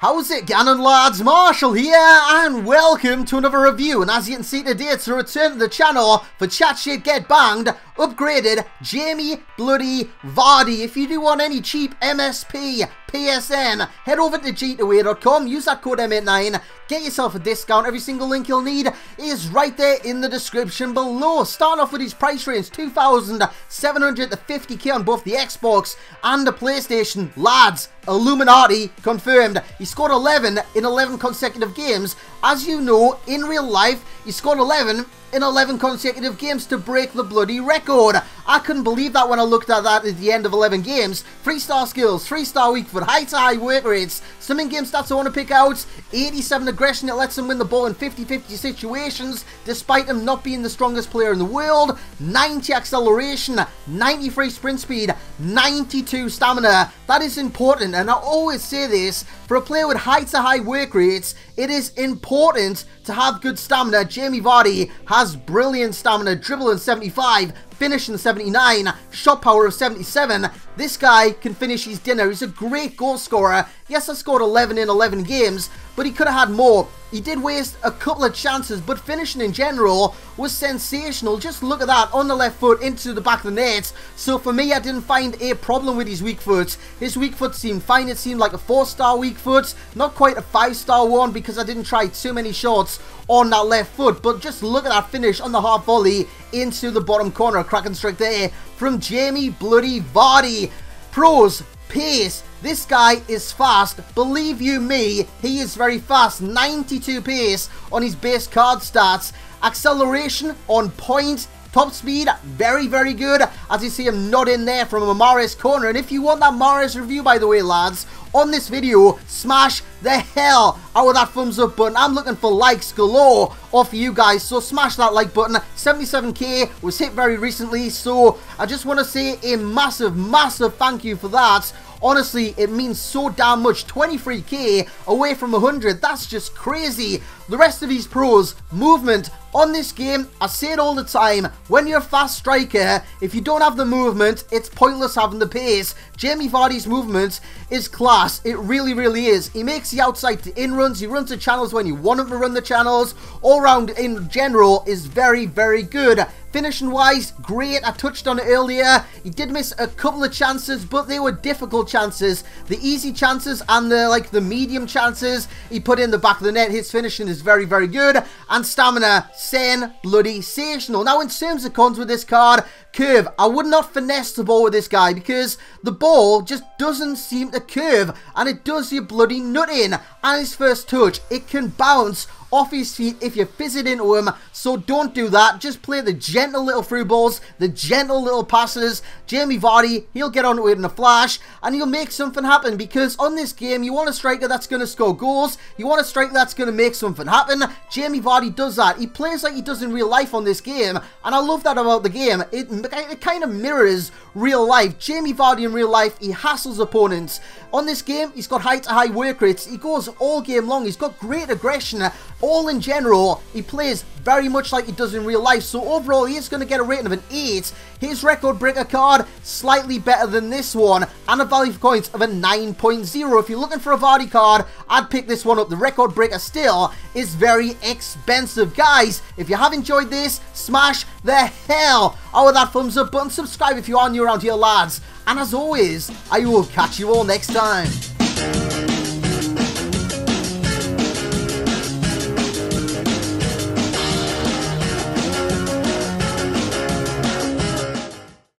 How's it going lads, Marshall here and welcome to another review and as you can see today it's a return to the channel for Chat Shit Get Banged upgraded Jamie Bloody Vardy. If you do want any cheap MSP PSN, head over to g2a.com, use that code M89, get yourself a discount. Every single link you'll need is right there in the description below. Starting off with his price range, 2,700 to 50k on both the Xbox and the PlayStation. Lads, Illuminati confirmed. He scored 11 in 11 consecutive games. As you know, in real life, he scored 11 in 11 consecutive games to break the bloody record. I couldn't believe that when I looked at that at the end of 11 games. 3-star skills, 3-star weak foot, high to high work rates. Some in-game stats I want to pick out. 87 aggression that lets him win the ball in 50-50 situations despite him not being the strongest player in the world. 90 acceleration, 93 sprint speed, 92 stamina. That is important and I always say this, for a player with high to high work rates, it is important to have good stamina. Jamie Vardy has brilliant stamina, dribble in 75, finish in 79, shot power of 77. This guy can finish his dinner. He's a great goal scorer. Yes, I scored 11 in 11 games, but he could have had more. He did waste a couple of chances, but finishing in general was sensational. Just look at that, on the left foot, into the back of the net. So for me, I didn't find a problem with his weak foot. His weak foot seemed fine. It seemed like a 4-star weak foot. Not quite a 5-star one because I didn't try too many shots on that left foot. But just look at that finish on the half volley into the bottom corner. Cracking strike there from Jamie Bloody Vardy. Pros, pace. This guy is fast. Believe you me, he is very fast. 92 pace on his base card stats. Acceleration on point. Top speed, very, very good. As you see him not in there from a Mahrez corner. And if you want that Mahrez review, by the way, lads, on this video, smash the hell out of that thumbs up button. I'm looking for likes galore off you guys, so smash that like button. 77k was hit very recently, so I just want to say a massive, massive thank you for that. Honestly, it means so damn much. 23k away from 100. That's just crazy. The rest of his pros, movement, on this game, I say it all the time, when you're a fast striker, if you don't have the movement, it's pointless having the pace. Jamie Vardy's movement is class. It really, really is. He makes the outside to in runs. He runs the channels when you want him to run the channels. All round in general is very, very good. Finishing wise, great. I touched on it earlier. He did miss a couple of chances, but they were difficult chances. The easy chances and the like the medium chances he put in the back of the net. His finishing is very, very good. And stamina, sen bloody sensational. Now, in terms of cons with this card, curve. I would not finesse the ball with this guy because the ball just doesn't seem to curve and it does your bloody nut in. And his first touch, it can bounce off his feet if you fizz it into him. So don't do that. Just play the gentle little through balls, the gentle little passes. Jamie Vardy, he'll get onto it in a flash and he'll make something happen because on this game, you want a striker that's going to score goals. You want a striker that's going to make something happen. Jamie Vardy does that. He plays like he does in real life on this game and I love that about the game. It, it kind of mirrors real life. Jamie Vardy in real life, he hassles opponents. On this game, he's got high to high work rates. He goes all game long. He's got great aggression all in general, he plays very much like he does in real life. So overall, he is going to get a rating of an 8. His record breaker card, slightly better than this one. And a value for coins of a 9.0. If you're looking for a Vardy card, I'd pick this one up. The record breaker still is very expensive. Guys, if you have enjoyed this, smash the hell out of that thumbs up button. Subscribe if you are new around here, lads. And as always, I will catch you all next time.